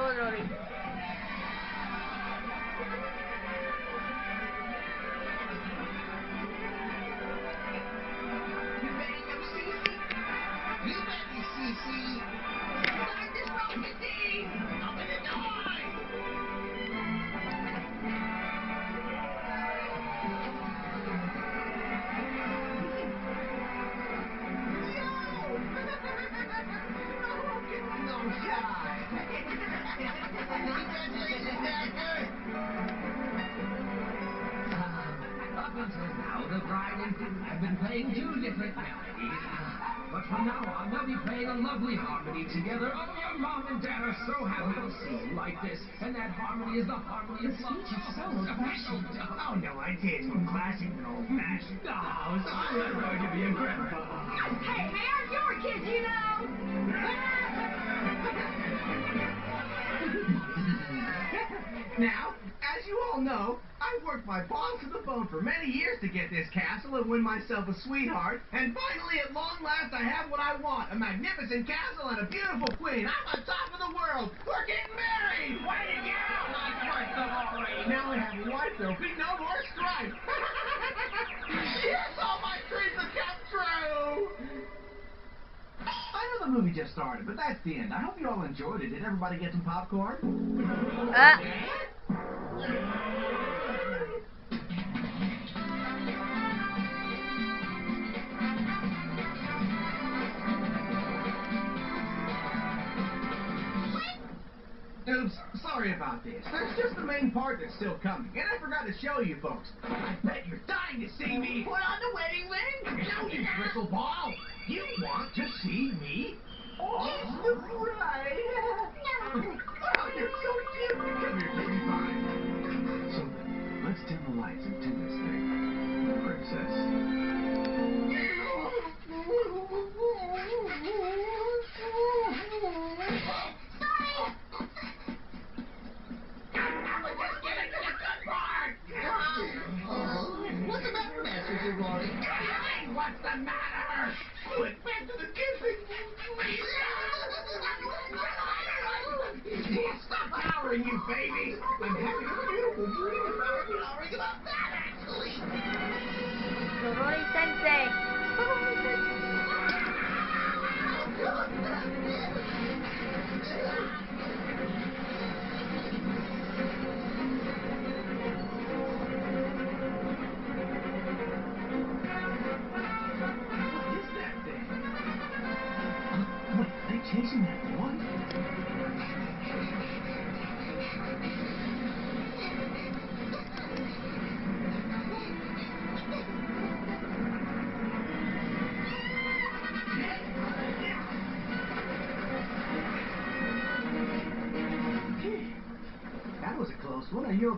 Don't. My balls to the bone for many years to get this castle and win myself a sweetheart. And finally, at long last, I have what I want. A magnificent castle and a beautiful queen. I'm on top of the world. We're getting married. Way to go! Work, Zorori. Now I have a wife, there'll be no more strife. yes, all my dreams have come true. I know the movie just started, but that's the end. I hope you all enjoyed it. Did everybody get some popcorn? Ah, Oops, sorry about this. There's just the main part that's still coming, and I forgot to show you folks. I bet you're dying to see me put on the wedding ring. No, you bristle ball. You want to see me? Oh, the bride. No. Oh, you're so cute. Come here, baby pie. So, let's dim the lights and do this thing, princess. The matter? Quick, back to the kissing. Stop cowering, you babies. I'm having a beautiful dream about cowering about that, actually. Zorori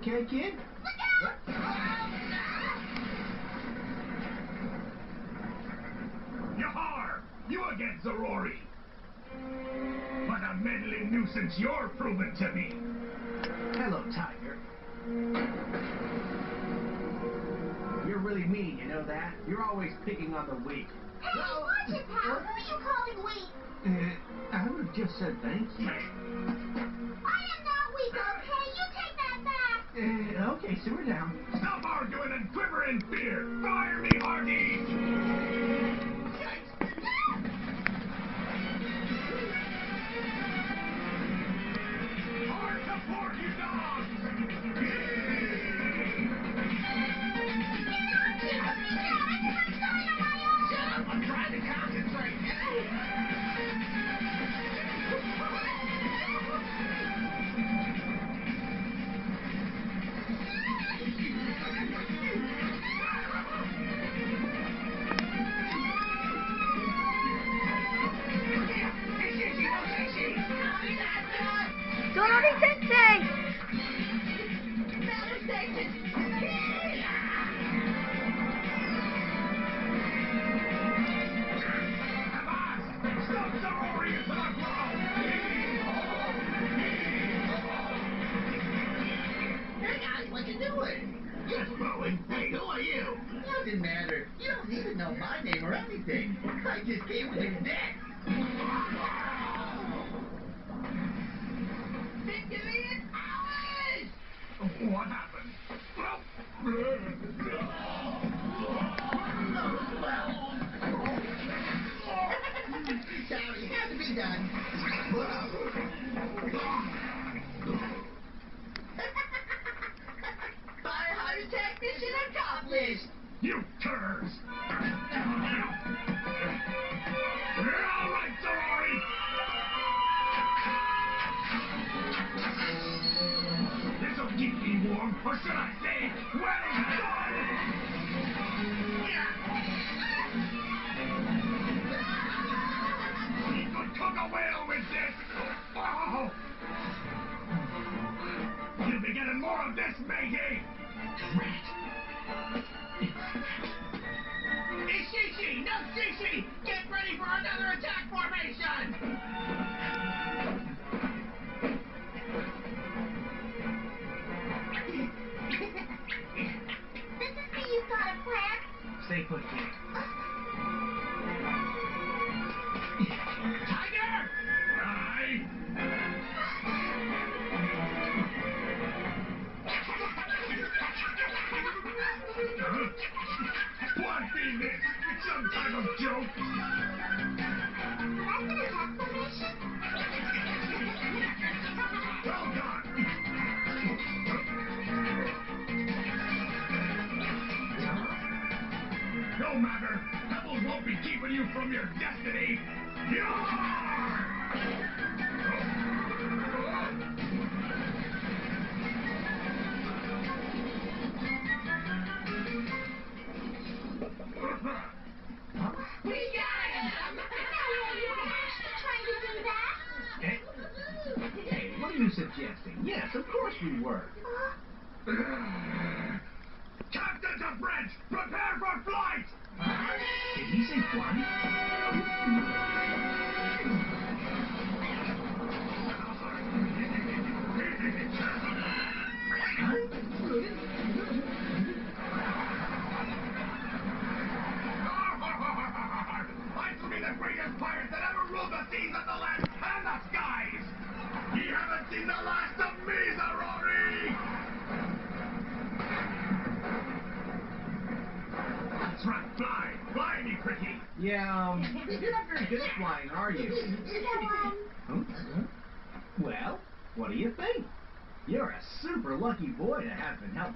one. Are you okay, kid? Yahar! You again, Zorori! What a meddling nuisance you're proven to be! Hello, Tiger. You're really mean, you know that? You're always picking on the weak. Hey, watch it, pal. Who are you calling weak? Uh, I would have just said thank you. Okay, simmer down. Stop arguing and quiver in fear! Fire me, Hardy! Hard support, you Zorori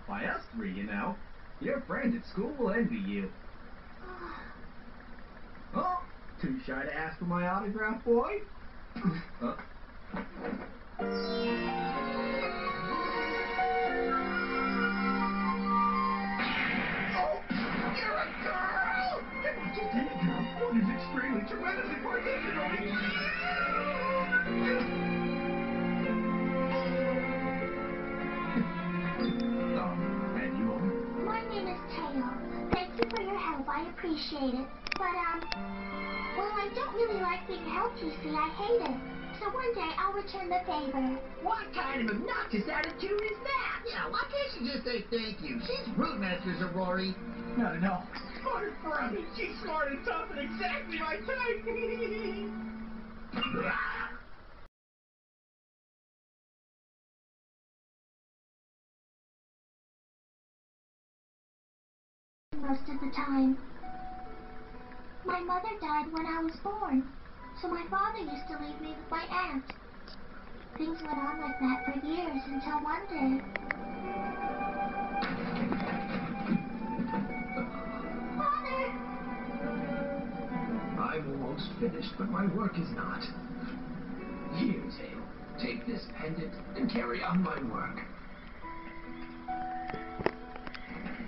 by us three, you know. Your friends at school will envy you. Oh, too shy to ask for my autograph, boy? Uh, Oh, you're a girl! It was just any girl. Is extremely, tremendously, particularly... oh, I appreciate it. But, um, well, I don't really like being helped, you see. I hate it. So one day I'll return the favor. What kind of obnoxious attitude is that? Yeah, why can't she just say thank you? She's rude, Master Zorori. Not at all. Smart Brummy. She's smart and tough and exactly my type. most of the time. My mother died when I was born, so my father used to leave me with my aunt. Things went on like that for years until one day. Father! I'm almost finished, but my work is not. Here, eh? Tail. Take this pendant and carry on my work.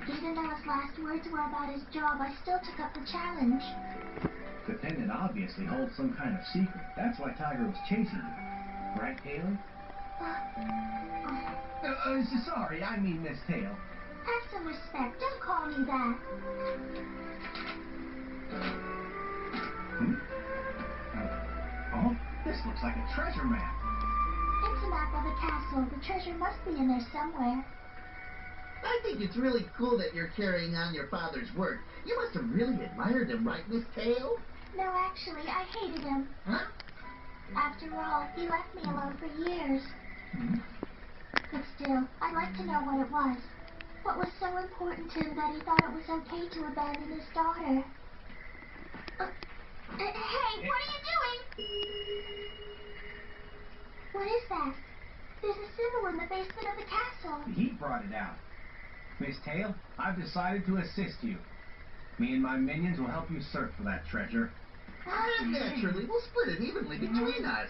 Even though his last words were about his job, I still took up the challenge. The pendant obviously holds some kind of secret. That's why Tiger was chasing you. Right, Taylor? Uh, Uh, uh, sorry, I mean Miss Tail. have some respect. Don't call me that. Hmm? Uh, oh, this looks like a treasure map. It's a map of the castle. The treasure must be in there somewhere. I think it's really cool that you're carrying on your father's work. You must have really admired him, right, Miss Tail? No, actually, I hated him. Huh? After all, he left me alone for years. But still, I'd like to know what it was. What was so important to him that he thought it was okay to abandon his daughter? Uh, uh, hey, what are you doing? What is that? There's a symbol in the basement of the castle. He brought it out. Miss Tail, I've decided to assist you. Me and my minions will help you search for that treasure. Naturally, we'll split it evenly between us.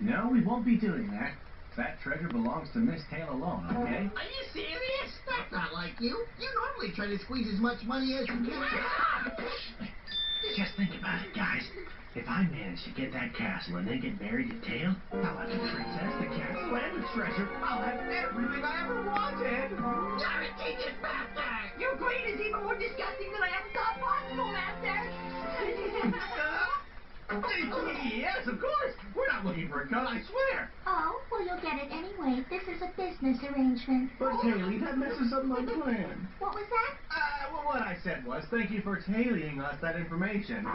No, we won't be doing that. That treasure belongs to Miss Tail alone, okay? Are you serious? That's not like you. You normally try to squeeze as much money as you can. Just think about it, guys. If I manage to get that castle and then get married to Tail, I'll have the princess, the castle, and the treasure. I'll have everything I ever wanted. You're a genius, Master! Your greed is even more disgusting than I ever thought possible, Master. yes, of course. We're not looking for a cut, I swear. Oh, well, you'll get it anyway. This is a business arrangement. But Taily, that messes up my plan. What was that? Uh, well, what I said was, thank you for tailing us that information.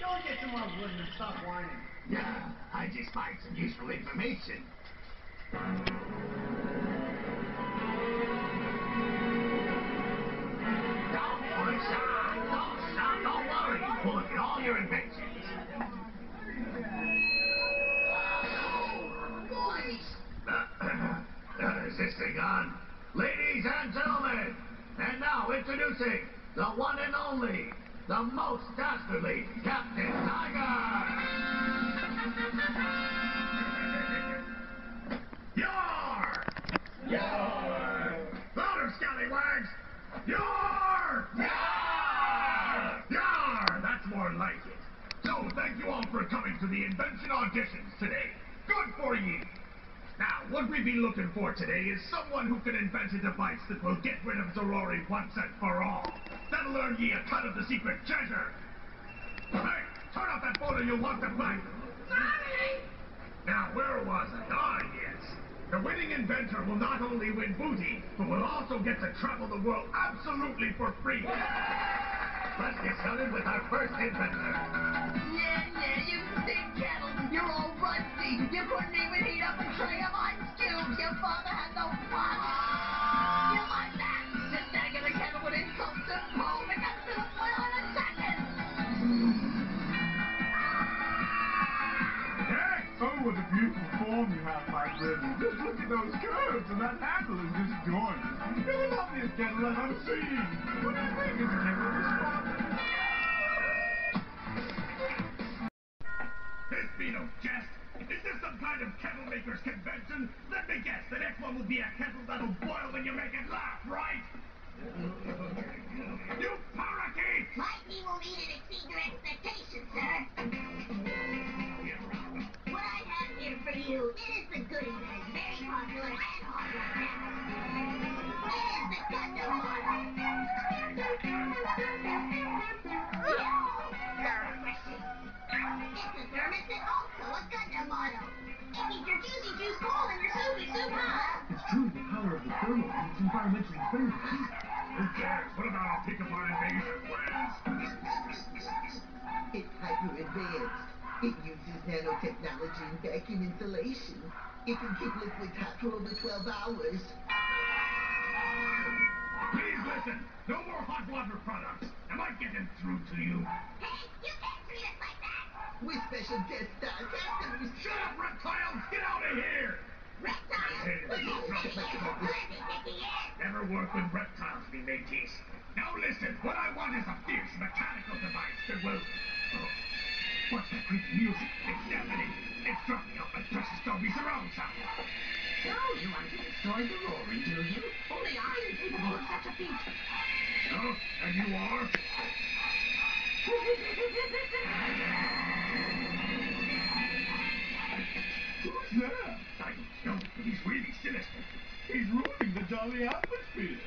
Go and get some more wood and stop whining. Yeah, I just find some useful information. On? Ladies and gentlemen, and now introducing the one and only, the most dastardly Captain Tiger! Yar! Yar! Louder, scallywags! Yar! Yar! Yar! That's more like it. So, thank you all for coming to the invention auditions today. Good for ye! Now, what we've been looking for today is someone who can invent a device that will get rid of Zorori once and for all. That'll earn ye a cut of the secret treasure. Hey, turn off that phone or you'll want to play. Sorry! Now, where was I? Ah, yes. The winning inventor will not only win booty, but will also get to travel the world absolutely for free. Let's get started with our first inventor. Yeah, yeah, you big kettle. You're all rusty. You couldn't even heat up a tray of ice cubes. Your father had no fun. You like that? What a beautiful form you have, my friend. Just look at those curves, and that handle is just gorgeous. You're the loveliest kettle I've ever seen. What do you think? Is it ever responsible? This be no jest. Is this some kind of kettle maker's convention? Let me guess, the next one will be a kettle that'll boil when you make it laugh, right? you parakeets! Lightning won't eat exceed your expectations, sir. You, it is the goodie that is very popular and hard to get. It is the Gundam model. So refreshing. It's a thermos and also a Gundam model. It keeps your juicy juice cold and your soupy soup hot. It's true, the power of the thermal is environmentally friendly, too. Who cares? What about our pick-up-on invasion plans? It's hyper advanced. It uses nanotechnology and vacuum insulation. It can keep liquids hot for over 12 hours. Please listen. No more hot water products. Am I getting through to you? Hey, you can't treat us like that. With special guest star customers. Shut up, reptiles! Get out of here! Reptiles, will you say yes? Pleasant Mickey is. Never work with reptiles, me mateys. Now listen, what I want is a fierce mechanical device that will... Oh, what's that creepy music? It's deafening. It's dropping off my precious Dolby surround sound. So you want to destroy Zorori, do you? Only I am capable of such a feat. Oh, and you are? Who's there? I don't know, but he's really sinister. He's ruining the jolly atmosphere.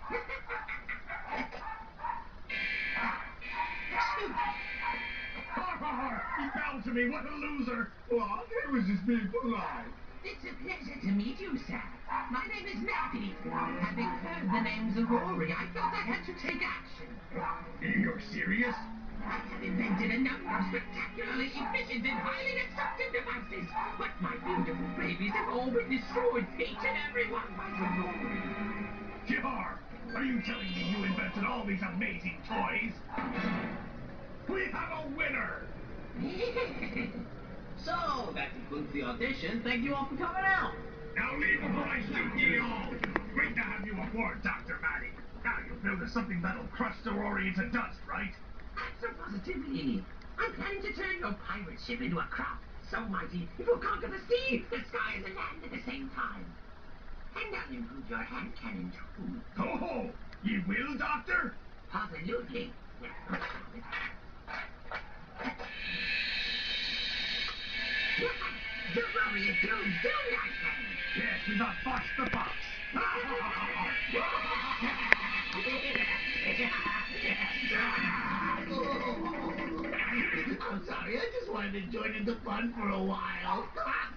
Har to me, what a loser! What? It was just being polite. It's a pleasure to meet you, sir. My name is Mappy. Having heard the names of Rory, I felt I had to take action. You're serious? I have invented a number of spectacularly efficient and highly destructive devices, but my beautiful babies have all been destroyed, each and every one by the Rory. Are you telling me you invented all these amazing toys? We have a winner! So, that concludes the audition. Thank you all for coming out. Now leave before I shoot you all! Great to have you aboard, Dr. Maddie. Now you'll build us something that'll crush Zorori into dust, right? Absolutely. I'm planning to turn your pirate ship into a craft so mighty it will conquer the sea, the sky, and the land at the same time. And I'll improve your hand cannon too. Ho ho! Ye will, Doctor? Absolutely. The is doomed, doomed, I say. Yes, we got the Fox. I'm sorry, I just wanted to join in the fun for a while.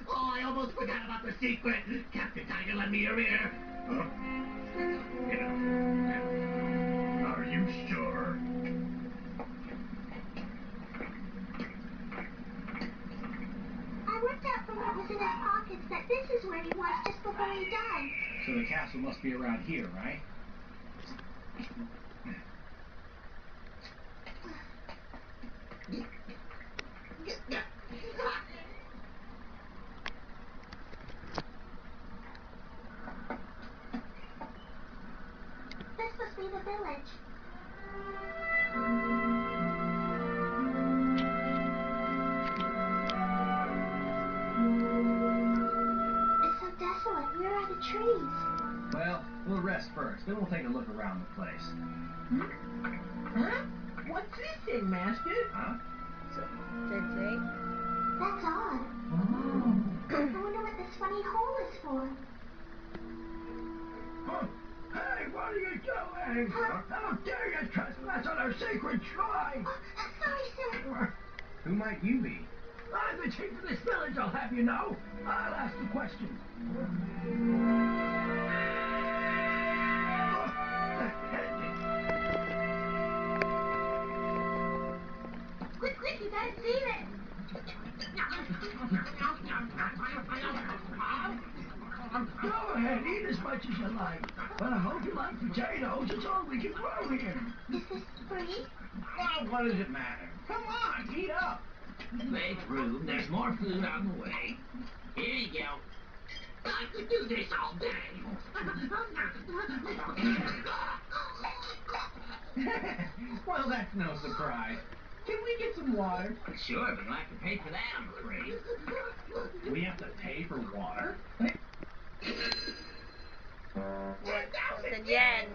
Oh, I almost forgot about the secret. Captain Tiger, lend me your ear. Uh, pockets that this is where he was just before he died. So the castle must be around here, right? This must be the village. Then we'll take a look around the place. Hmm? Huh? What's this thing, Master? Huh? So, Sensei. That's odd. Oh. I wonder what this funny hole is for. Huh? Hey, what are you doing? How dare you trespass on our sacred shrine? Oh, sorry, sir. Who might you be? I'm the chief of this village, I'll have you know. I'll ask the questions. Quick, quick, you gotta save it. Go ahead, eat as much as you like. But I hope you like potatoes. It's all we can grow here. Is this free? Well, what does it matter? Come on, eat up. Make room. There's more food on the way. Here you go. I could do this all day. well, that's no surprise. Can we get some water? Sure, but you'll have to pay for that, I'm afraid. We have to pay for water? Thousand yen.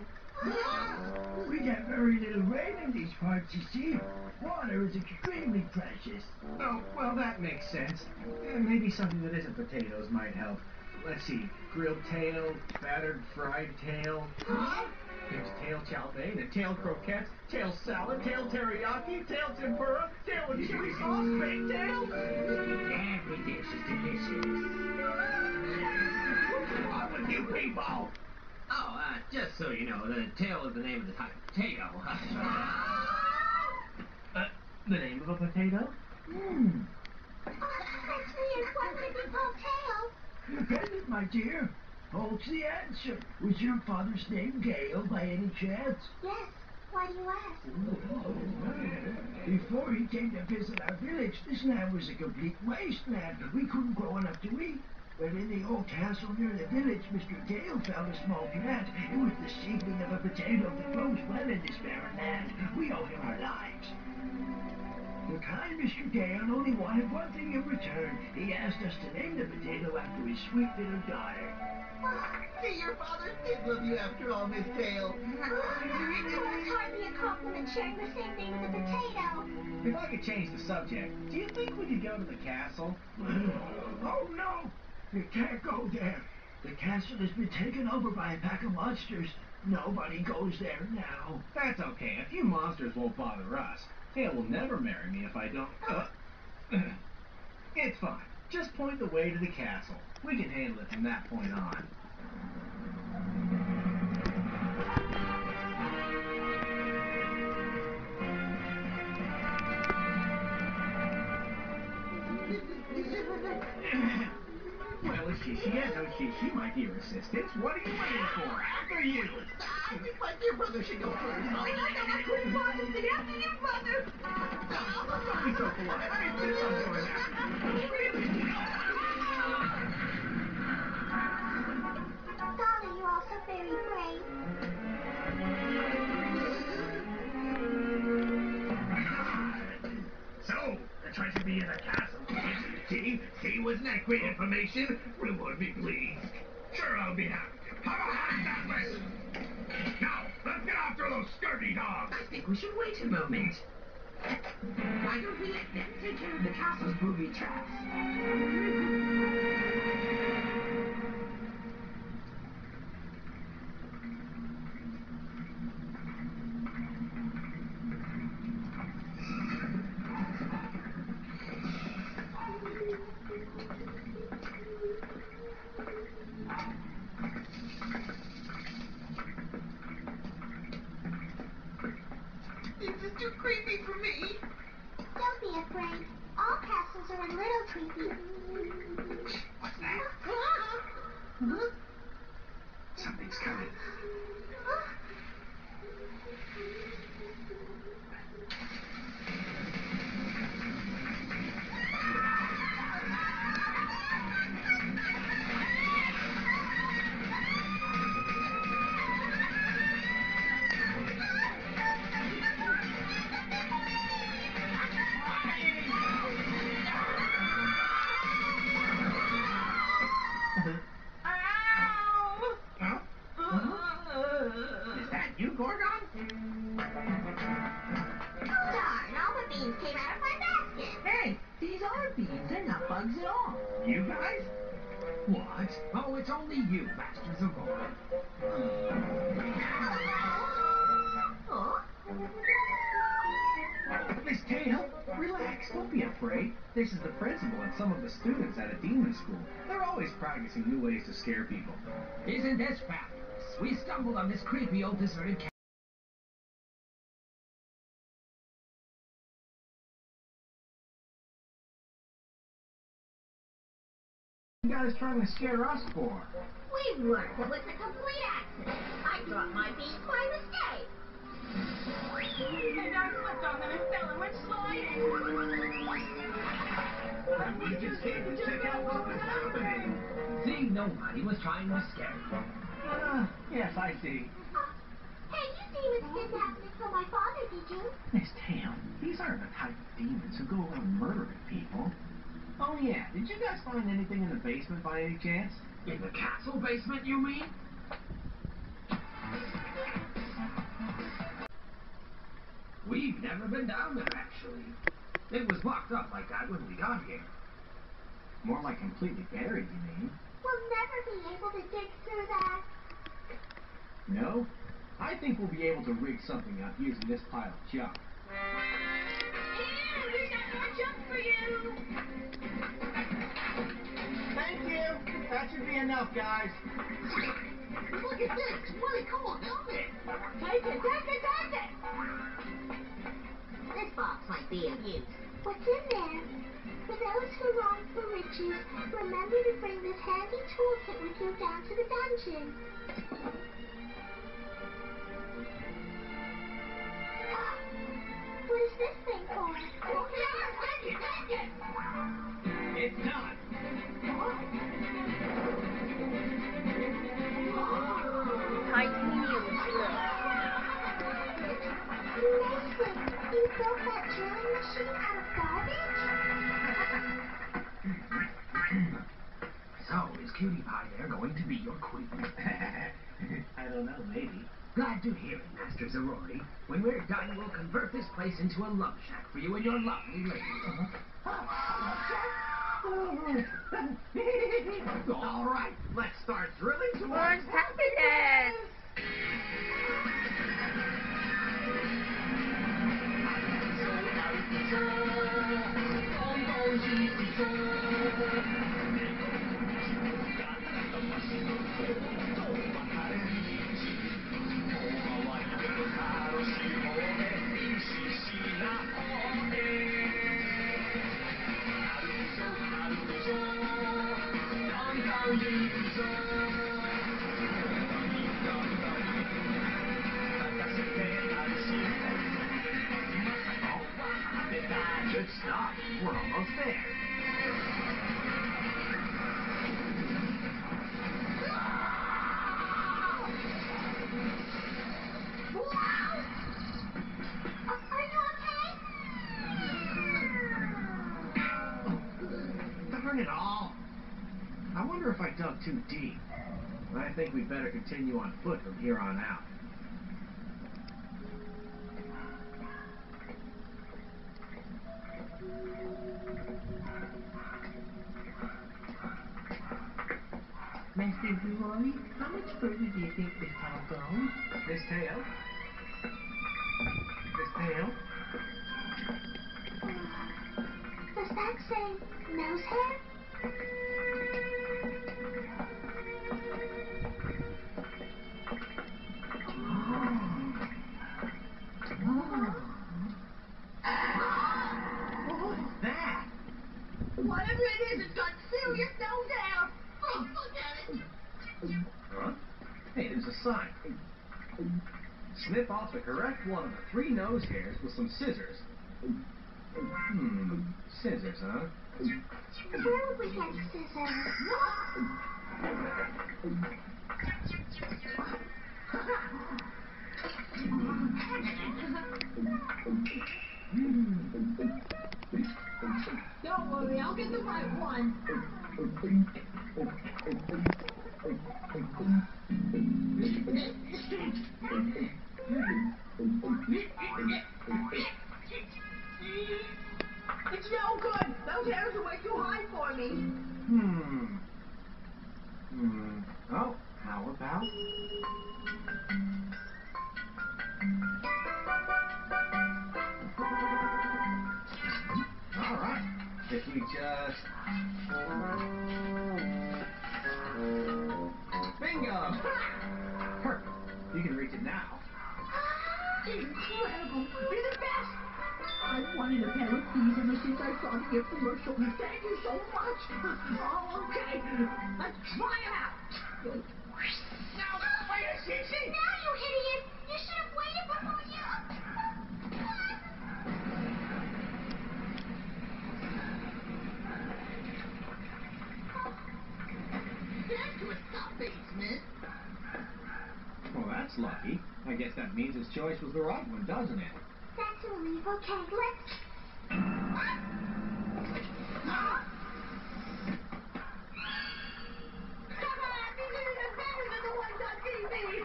We get very little rain in these parts, you see. Water is extremely precious. Oh, well, that makes sense. Eh, maybe something that isn't potatoes might help. Let's see. Grilled tail, battered fried tail. There's tail mein and tail croquettes, tail salad, tail teriyaki, tail tempura, tail with chili sauce, baked tail. Every dish is delicious. What with you people? Oh, uh, just so you know, the tail is the name of the type of potato. Uh, the name of a potato? Hmm. Oh, that's weird. Why would it be called tail? My dear. Holds the answer. Was your father's name Gale by any chance? Yes. Why do you ask? Before he came to visit our village, this land was a complete wasteland. We couldn't grow enough to eat. But in the old castle near the village, Mr. Gale found a small plant. It was the seedling of a potato that grows well in this barren land. We owe him our lives. The kind Mr. Gale only wanted one thing in return. He asked us to name the potato after his sweet little daughter. See, your father did love you after all, Miss Tail. Oh, it's hardly a compliment sharing the same name as a potato. If I could change the subject, do you think we could go to the castle? oh no! You can't go there. The castle has been taken over by a pack of monsters. Nobody goes there now. That's okay. A few monsters won't bother us. Tail will never marry me if I don't. Uh, it's fine. Just point the way to the castle. We can handle it from that point on. Well, if Shishi has she, Shishi, my dear assistants, what are you waiting for? After you! I think my dear brother should go first. I know I couldn't possibly after you, brother. Don't be so polite. I insist on going after you. Really? Dolly, you're also very brave. So, the treasure be in the castle. See? See, wasn't that great information? Reward me, please. Sure, I'll be happy to. Have a hand that. Now, let's get after those scurvy dogs. I think we should wait a moment. Why don't we let them take care of the castle's booby traps? Always practicing new ways to scare people. Isn't this fabulous? We stumbled on this creepy old deserted castle. You guys trying to scare us for? we weren't. It was a complete accident. I dropped my beans by mistake. And I slipped on them and fell and went sliding. We just came to check out what was happening. See, nobody was trying to scare you. Ah, yes, I see. Hey, you demons didn't happen to kill my father, did you? Miss Tail, these aren't the type of demons who go around murdering people. Oh yeah, did you guys find anything in the basement by any chance? In the castle basement, you mean? We've never been down there, actually. It was locked up like that when we got here. More like completely buried, you mean? We'll never be able to dig through that. No? I think we'll be able to rig something up using this pile of junk. Here, we got more junk for you. Thank you. That should be enough, guys. Look at this. Really cool, isn't it? Take it, take it, take it. This box might be of use. What's in there? For those who long for riches, remember to bring this handy toolkit with you down to the dungeon. What is this thing for? Take it, take it. It's done. Titanium slip. Mason, you built So, is Cutie Pie there going to be your queen? I don't know, maybe. Glad to hear it, Master Zorori. When we're done, we'll convert this place into a love shack for you and your lovely lady. Oh, All right, let's start drilling Towards happiness. Continue on foot from here on out. Master Rory, how much further do you think this tail goes? This tail. This tail. Does that say nose hair? Sign. Snip off the correct one of the three nose hairs with some scissors. Hmm, scissors, huh? Would we scissors? Don't worry, I'll get the right one. Okay. Let's try it out. No, wait a second. Now, you idiot! You should have waited before you. Get to a stop basement. Well, that's lucky. I guess that means his choice was the right one, doesn't it? That's a relief. Okay, let's. These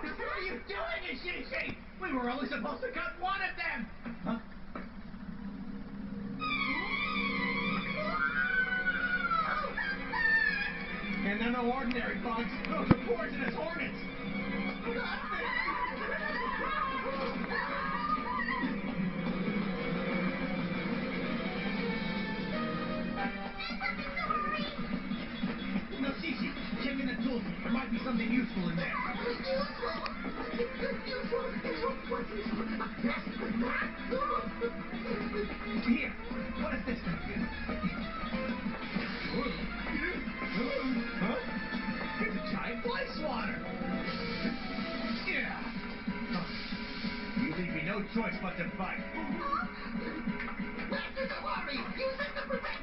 What are you doing, Ishishi? We were only supposed to cut one of them. Huh? And they're no ordinary bugs. Those are poisonous hornets. Be something useful in there. Here, what is this going to? Huh? It's a giant fly swatter. Yeah. You leave me no choice but to fight. Master Dewari, use it to protect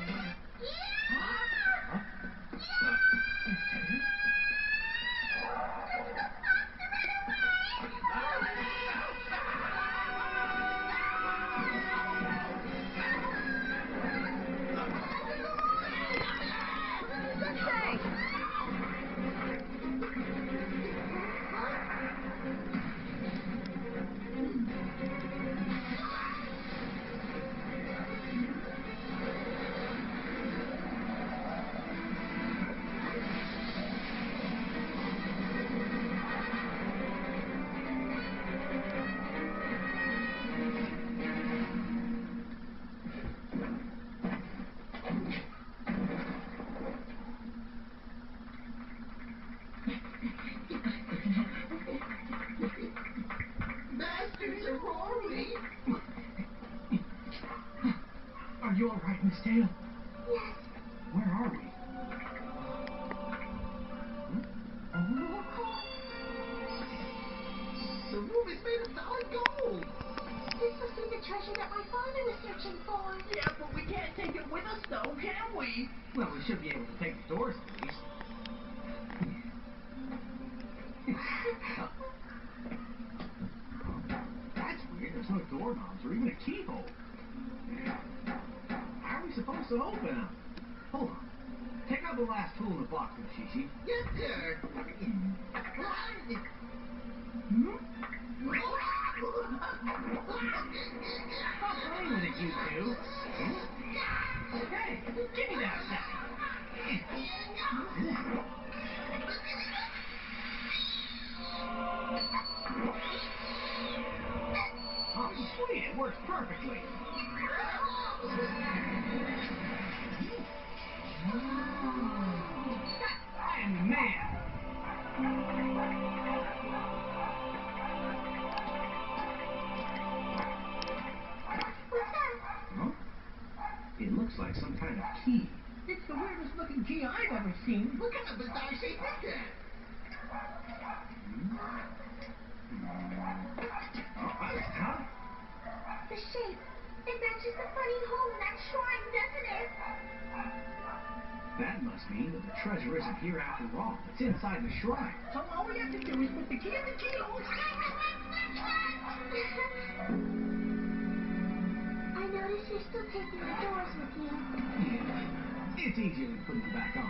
or even a keyhole. How are we supposed to open them? Hold on. Take out the last tool in the box, Shishi. Yes, sir. Hmm? Stop playing with it, you two. Looks like some kind of key. It's the weirdest looking key I've ever seen. What kind of bizarre shape is that? Oh, that's tough. The shape. It matches the funny hole in that shrine, doesn't it? That must mean that the treasure isn't here after all. It's inside the shrine. So all we have to do is put the key in the keyhole. I notice you're still taking the doors with you. It's easier than putting them back on.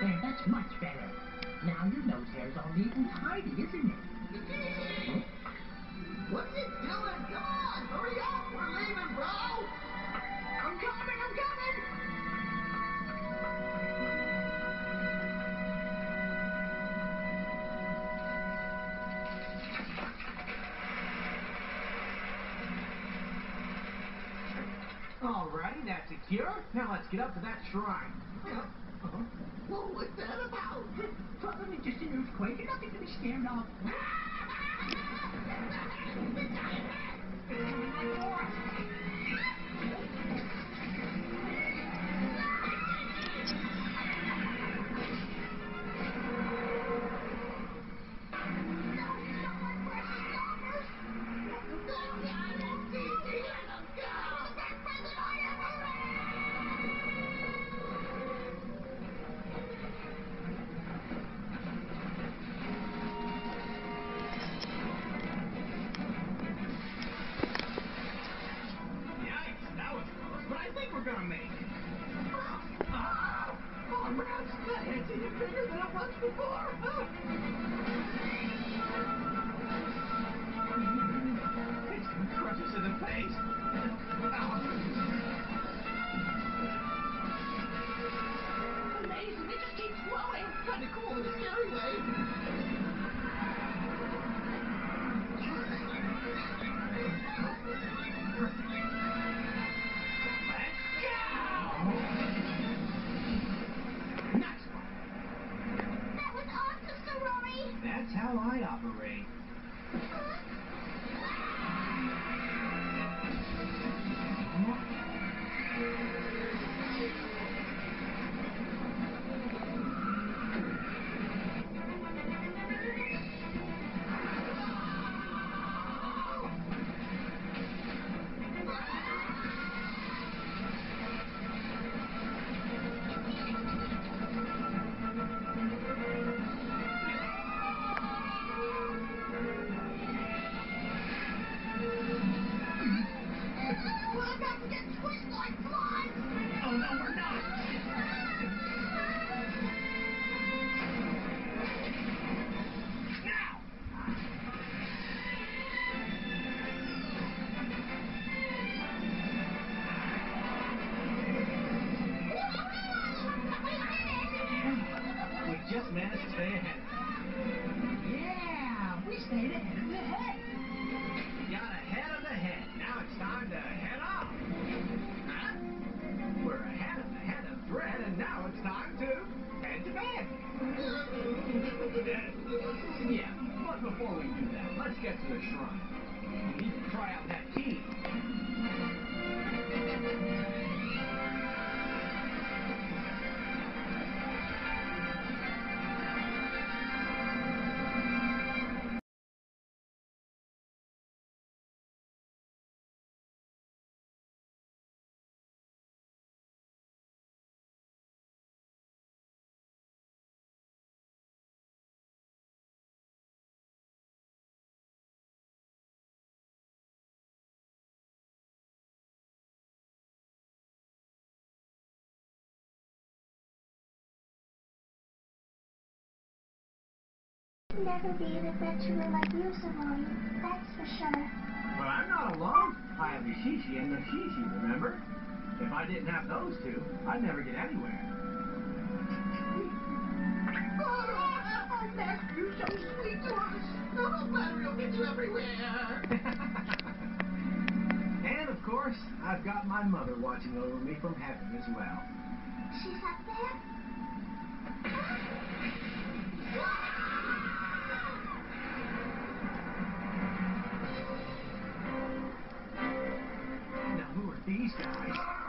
There, that's much better. Now your nose hair's all neat and tidy, isn't it? What are Now let's get up to that shrine. Well, uh-huh. what's that about? Probably just an earthquake, nothing to be scared of. how I operate. never be an adventurer like you, Samoy. That's for sure. But I'm not alone. I have Ishishi and Noshishi, remember? If I didn't have those two, I'd never get anywhere. oh, our master's so sweet to us. Oh, Mario gets you everywhere. and, of course, I've got my mother watching over me from heaven as well. She's up there? these guys.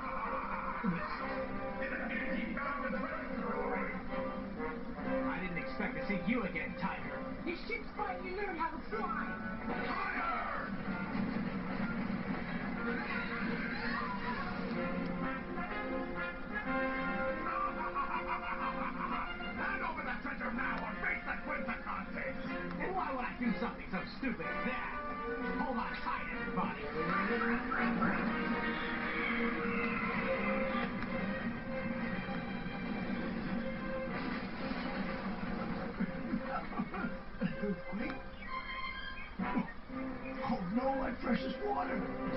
precious water.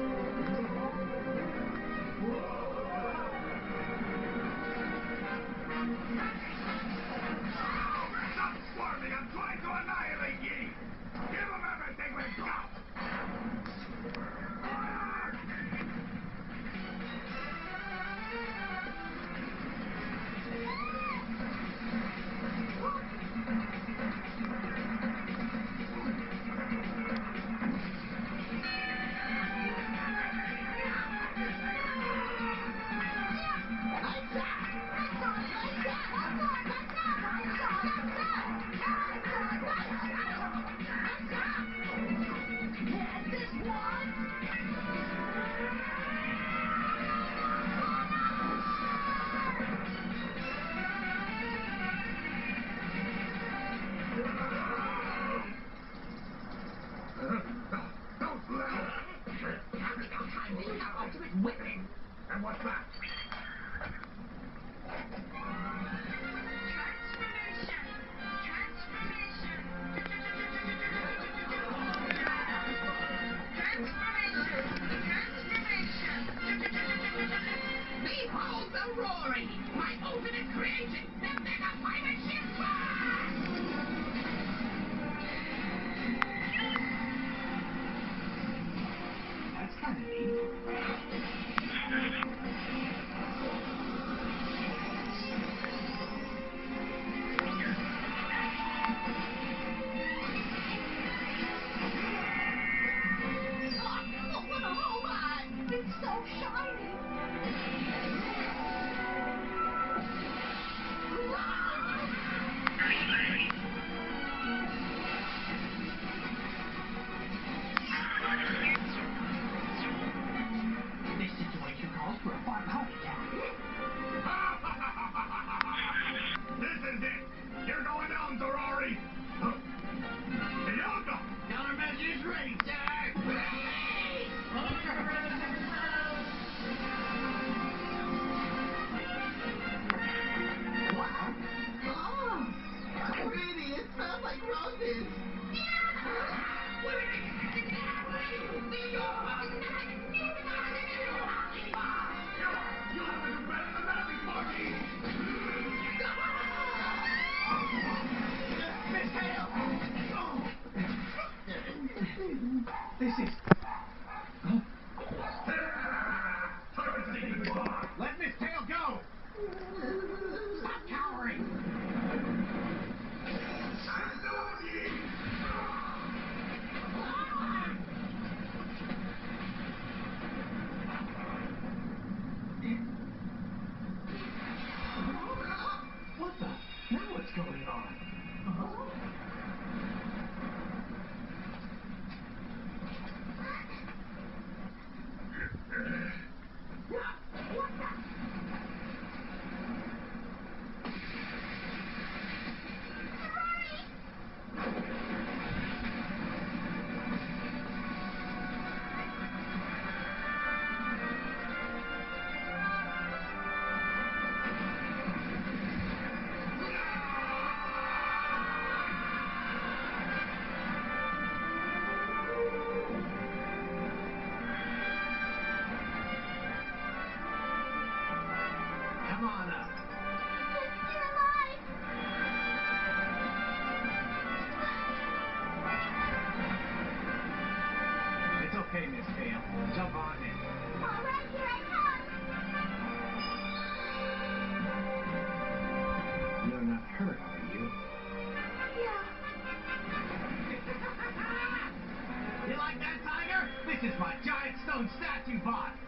Stone statue bot.